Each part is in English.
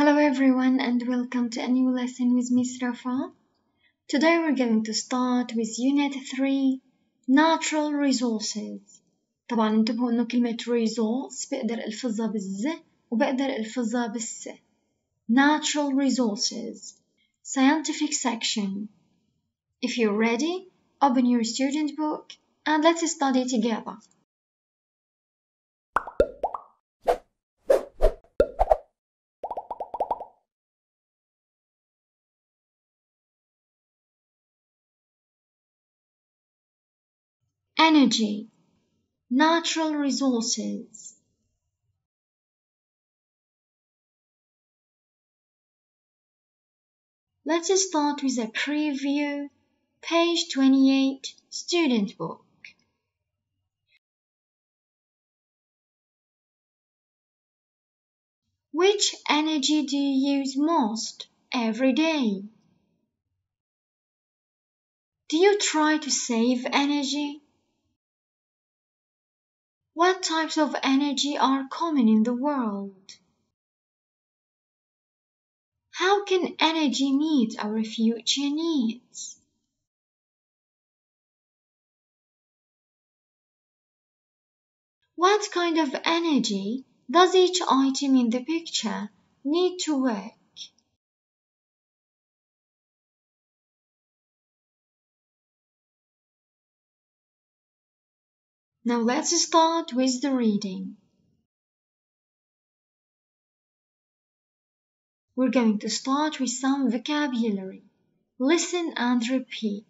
Hello everyone and welcome to a new lesson with Miss Rafah. Today we're going to start with Unit 3 Natural Resources طبعا انتبهوا انه كلمة resource بقدر الفظها بالز وبقدر الفظها بالس Natural Resources Scientific Section If you're ready, open your student book and let's study together. Energy, natural resources. Let's start with a preview, page 28, student book. Which energy do you use most every day? Do you try to save energy? What types of energy are common in the world? How can energy meet our future needs? What kind of energy does each item in the picture need to work? Now let's start with the reading. We're going to start with some vocabulary. Listen and repeat.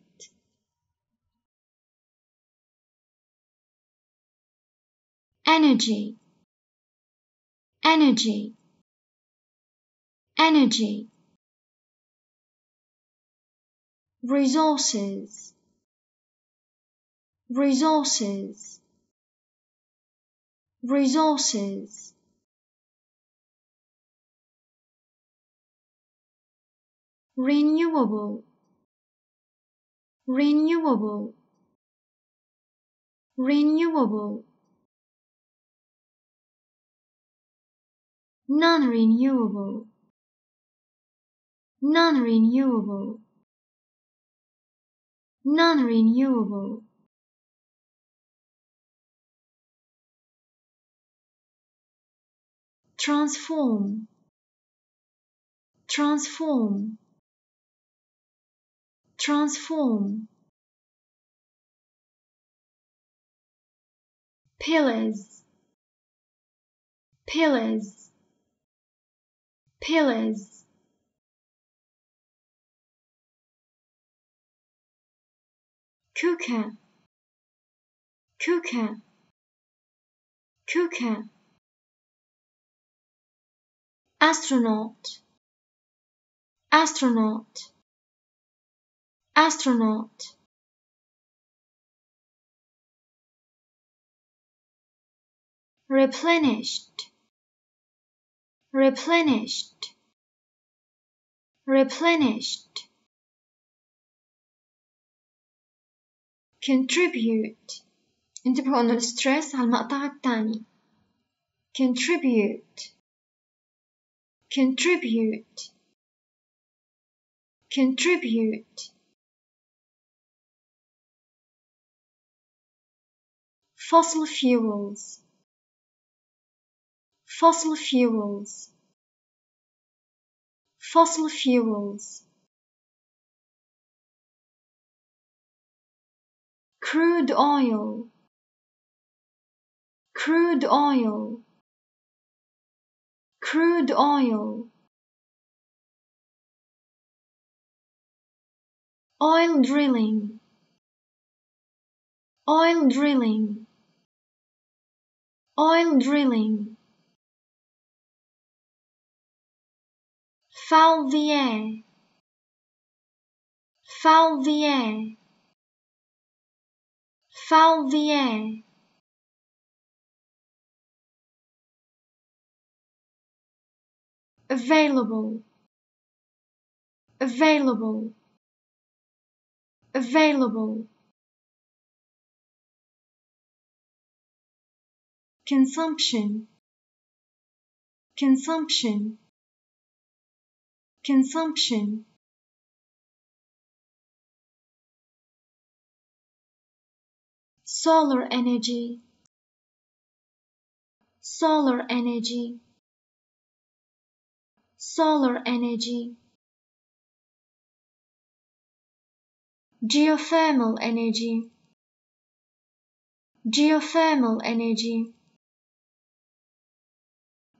Energy, energy, energy. Resources, resources resources. Renewable. Renewable. Renewable. Non-renewable. Non-renewable. Non-renewable transform transform transform. Pillars pillars pillars. Cooker cooker cooker astronaut astronaut astronaut replenished replenished replenished contribute انتبهوا انه الستريس على المقطع الثاني contribute contribute contribute. Fossil fuels fossil fuels fossil fuels. Crude oil crude oil crude oil. Oil drilling. Oil drilling. Oil drilling. Foul the air available. Available. Available. Consumption. Consumption. Consumption. Solar energy. Solar energy solar energy. Geothermal energy. Geothermal energy.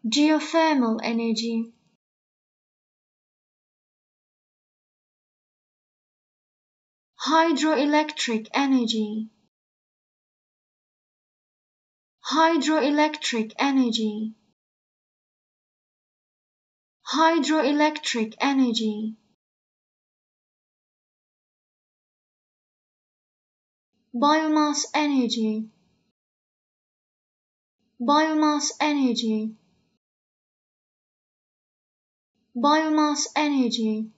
Geothermal energy. Hydroelectric energy. Hydroelectric energy hydroelectric energy. Biomass energy. Biomass energy. Biomass energy.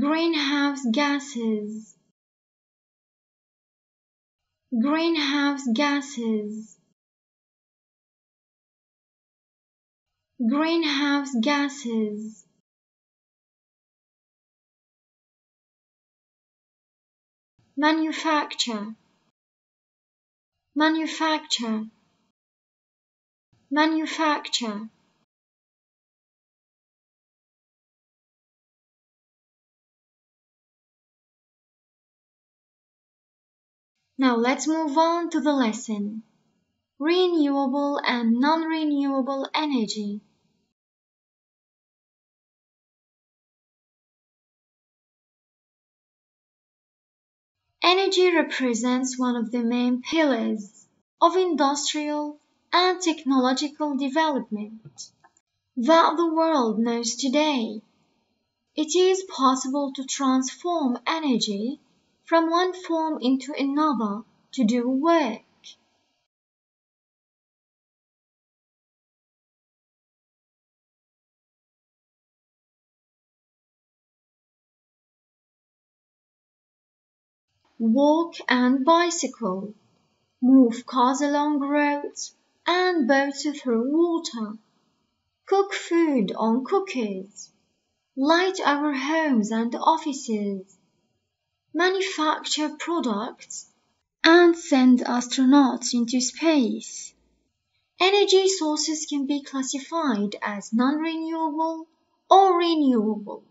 Greenhouse gases. Greenhouse gases greenhouse gases manufacture manufacture manufacture Now let's move on to the lesson. Renewable and non-renewable energy. Energy represents one of the main pillars of industrial and technological development that the world knows today. It is possible to transform energy from one form into another to do work. Walk and bicycle, move cars along roads and boats through water, cook food on cookers, light our homes and offices, manufacture products, and send astronauts into space. Energy sources can be classified as non-renewable or renewable.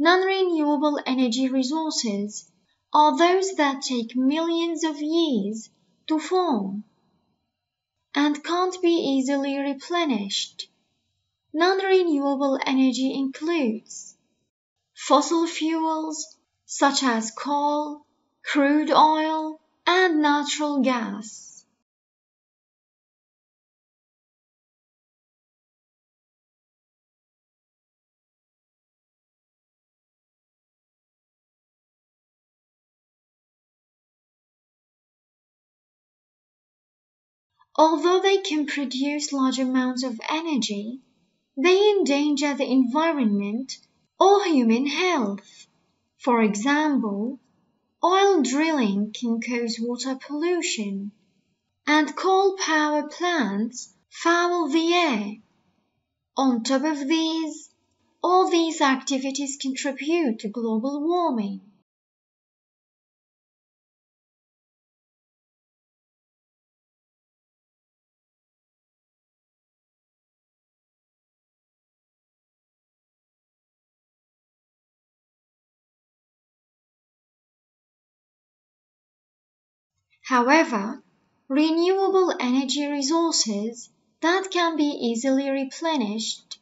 Non-renewable energy resources are those that take millions of years to form and can't be easily replenished. Non-renewable energy includes fossil fuels such as coal, crude oil, and natural gas. Although they can produce large amounts of energy, they endanger the environment or human health. For example, oil drilling can cause water pollution, and coal power plants foul the air. On top of these, all these activities contribute to global warming. However, renewable energy resources that can be easily replenished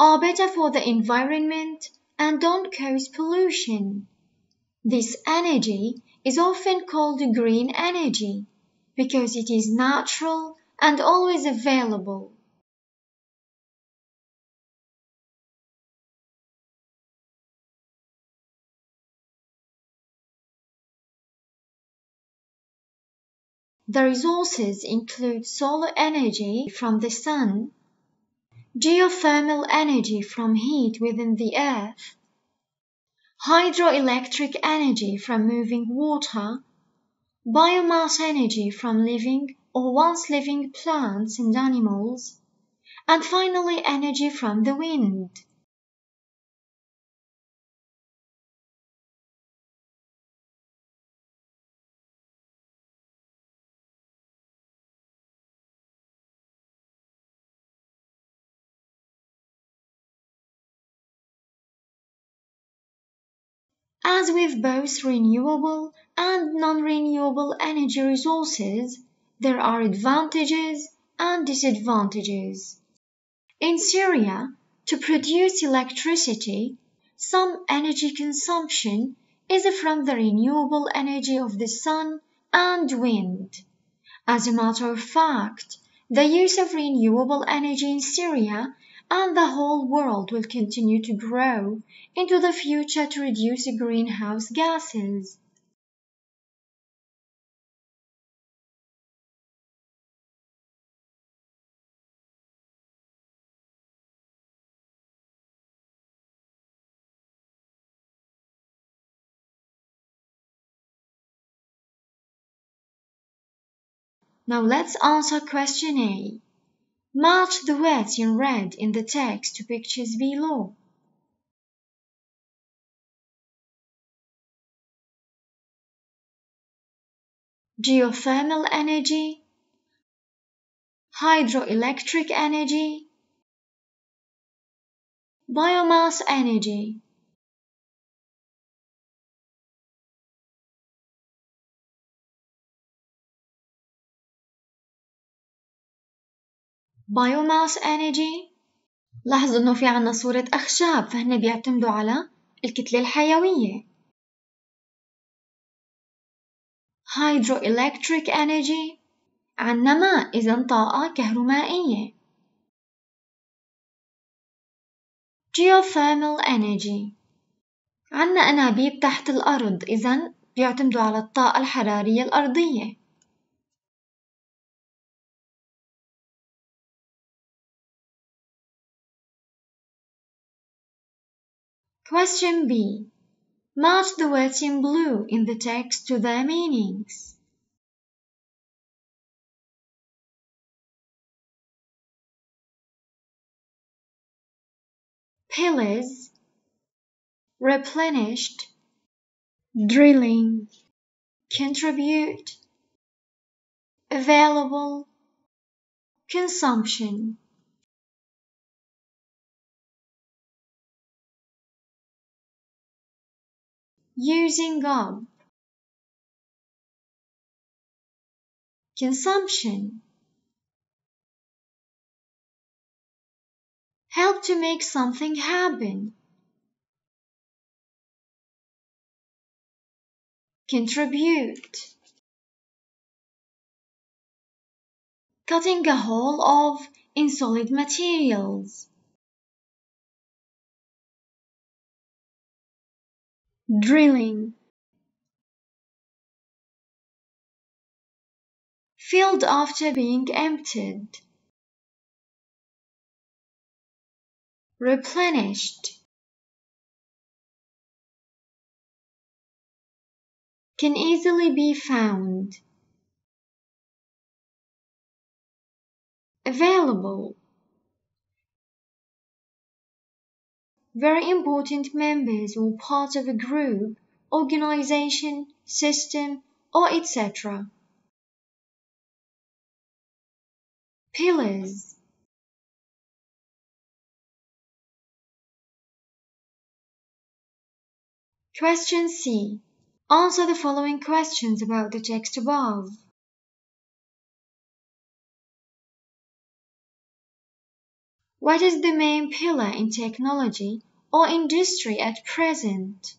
are better for the environment and don't cause pollution. This energy is often called green energy because it is natural and always available. The resources include solar energy from the sun, geothermal energy from heat within the earth, hydroelectric energy from moving water, biomass energy from living or once living plants and animals, and finally energy from the wind. As with both renewable and non-renewable energy resources, there are advantages and disadvantages. In Syria, to produce electricity, some energy consumption is from the renewable energy of the sun and wind. As a matter of fact, the use of renewable energy in Syria and the whole world will continue to grow into the future to reduce greenhouse gases. Now let's answer question A. Match the words in red in the text to pictures below. Geothermal energy, hydroelectric energy, biomass energy. Biomass energy. لاحظوا إنه في عنا صورة أخشاب فهن بيعتمدوا على الكتلة الحيوية. Hydroelectric energy. عنا ماء إذا طاقة كهرومائية. Geothermal energy. عنا أنابيب تحت الأرض إذا بيعتمدوا على الطاقة الحرارية الأرضية. Question B. Match the words in blue in the text to their meanings. Pillars, replenished, drilling, contribute, available, consumption. Using up, consumption, help to make something happen, contribute, cutting a hole of in solid materials. Drilling. Filled after being emptied. Replenished. Can easily be found. Available very important members or part of a group, organization, system, or etc. Pillars Question C. Answer the following questions about the text above. What is the main pillar in technology or industry at present?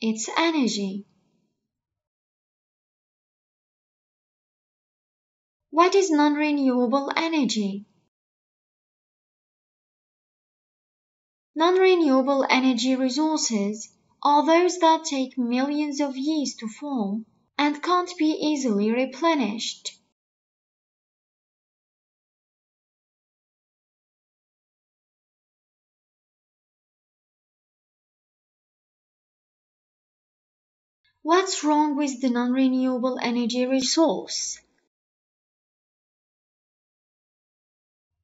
It's energy. What is non-renewable energy? Non-renewable energy resources are those that take millions of years to form and can't be easily replenished. What's wrong with the non-renewable energy resource?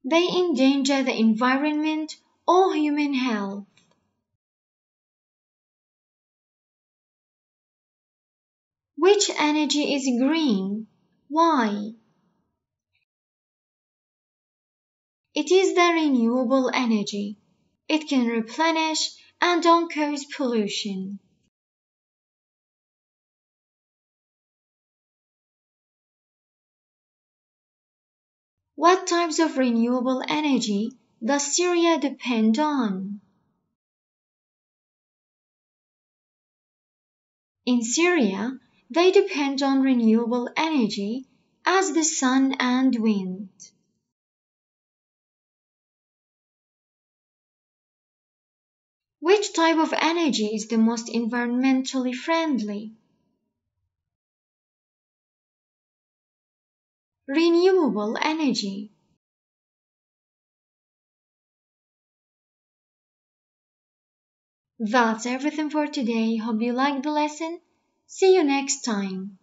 They endanger the environment or human health. Which energy is green? Why? It is the renewable energy. It can replenish and don't cause pollution. What types of renewable energy does Syria depend on? In Syria, they depend on renewable energy as the sun and wind. Which type of energy is the most environmentally friendly? Renewable energy. That's everything for today. Hope you liked the lesson. See you next time.